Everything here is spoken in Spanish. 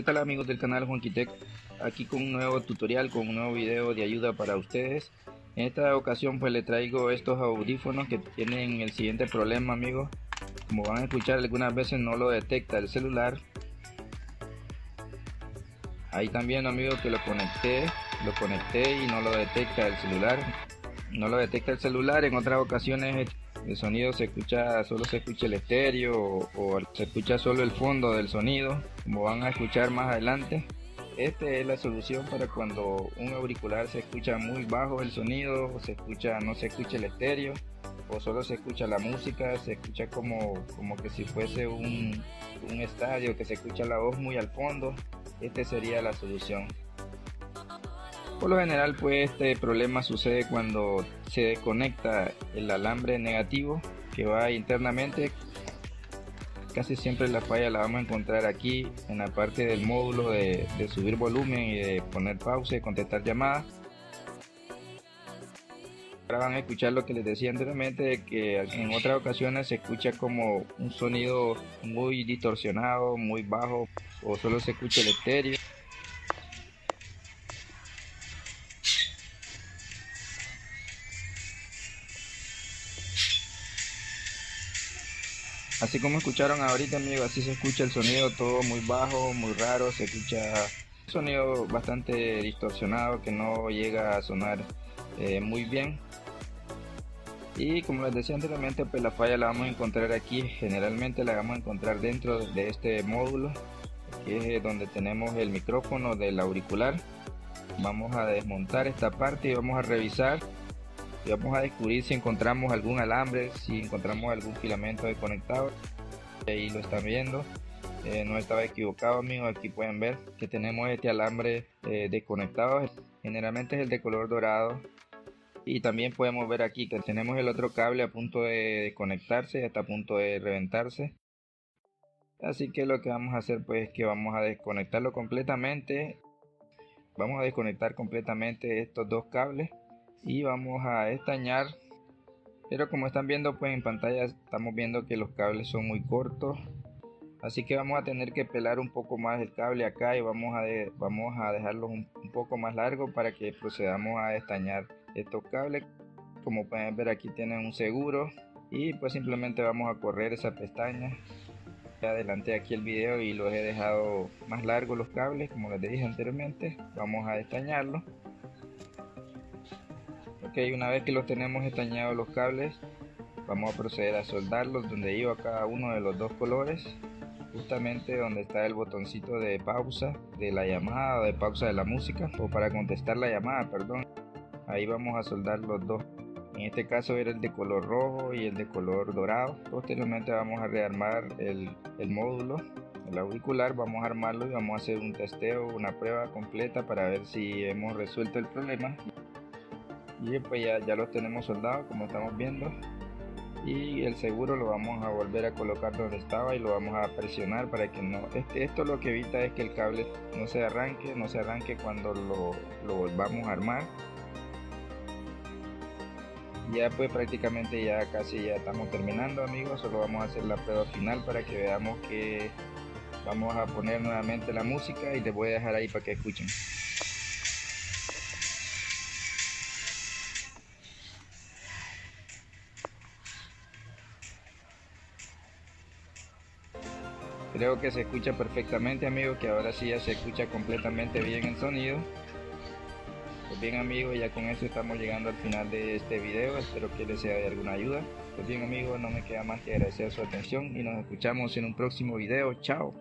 ¿Qué tal amigos del canal Juanquitec? Aquí con un nuevo tutorial, con un nuevo video de ayuda para ustedes. En esta ocasión pues le traigo estos audífonos que tienen el siguiente problema amigos. Como van a escuchar algunas veces no lo detecta el celular. Ahí también amigos que lo conecté, lo conecté y no lo detecta el celular. No lo detecta el celular, en otras ocasiones el sonido se escucha, solo se escucha el estéreo o, se escucha solo el fondo del sonido, como van a escuchar más adelante. Esta es la solución para cuando un auricular se escucha muy bajo el sonido, o se escucha, no se escucha el estéreo, o solo se escucha la música, se escucha como, como que si fuese un, un estadio, que se escucha la voz muy al fondo. Esta sería la solución. Por lo general pues este problema sucede cuando se desconecta el alambre negativo que va internamente. Casi siempre la falla la vamos a encontrar aquí en la parte del módulo de, subir volumen y de poner pausa y contestar llamadas. Ahora van a escuchar lo que les decía anteriormente, que en otras ocasiones se escucha como un sonido muy distorsionado, muy bajo, o solo se escucha el estéreo. Así como escucharon ahorita amigos, así se escucha el sonido todo muy bajo, muy raro, se escucha un sonido bastante distorsionado que no llega a sonar eh, muy bien. Y como les decía anteriormente, pues la falla la vamos a encontrar aquí, generalmente la vamos a encontrar dentro de este módulo, que es donde tenemos el micrófono del auricular. Vamos a desmontar esta parte y vamos a revisar y vamos a descubrir si encontramos algún alambre, si encontramos algún filamento desconectado. Ahí lo están viendo. Eh, no estaba equivocado amigos, aquí pueden ver que tenemos este alambre eh, desconectado, generalmente es el de color dorado y también podemos ver aquí que tenemos el otro cable a punto de desconectarse, está a punto de reventarse. Así que lo que vamos a hacer pues es que vamos a desconectarlo completamente, vamos a desconectar completamente estos dos cables y vamos a estañar. Pero como están viendo pues en pantalla estamos viendo que los cables son muy cortos. Así que vamos a tener que pelar un poco más el cable acá y vamos a, vamos a dejarlo un, poco más largo para que procedamos a estañar estos cables. Como pueden ver aquí tienen un seguro. Y pues simplemente vamos a correr esa pestaña. Adelante aquí el video y los he dejado más largos los cables como les dije anteriormente. Vamos a estañarlo ok una vez que los tenemos estañados los cables vamos a proceder a soldarlos donde iba cada uno de los dos colores justamente donde está el botoncito de pausa de la llamada o de pausa de la música o para contestar la llamada perdón. Ahí vamos a soldar los dos. En este caso era el de color rojo y el de color dorado. Posteriormente vamos a rearmar el, el módulo el auricular. Vamos a armarlo y vamos a hacer un testeo una prueba completa para ver si hemos resuelto el problema y pues ya, ya los tenemos soldados como estamos viendo. Y el seguro lo vamos a volver a colocar donde estaba y lo vamos a presionar para que no este, esto lo que evita es que el cable no se arranque no se arranque cuando lo, lo volvamos a armar. Ya pues prácticamente ya casi ya estamos terminando amigos. Solo vamos a hacer la prueba final para que veamos que vamos a poner nuevamente la música y les voy a dejar ahí para que escuchen Creo que se escucha perfectamente amigos, que ahora sí ya se escucha completamente bien el sonido. Pues bien amigos, ya con eso estamos llegando al final de este video, espero que les sea de alguna ayuda. Pues bien amigos, no me queda más que agradecer su atención y nos escuchamos en un próximo video. Chao.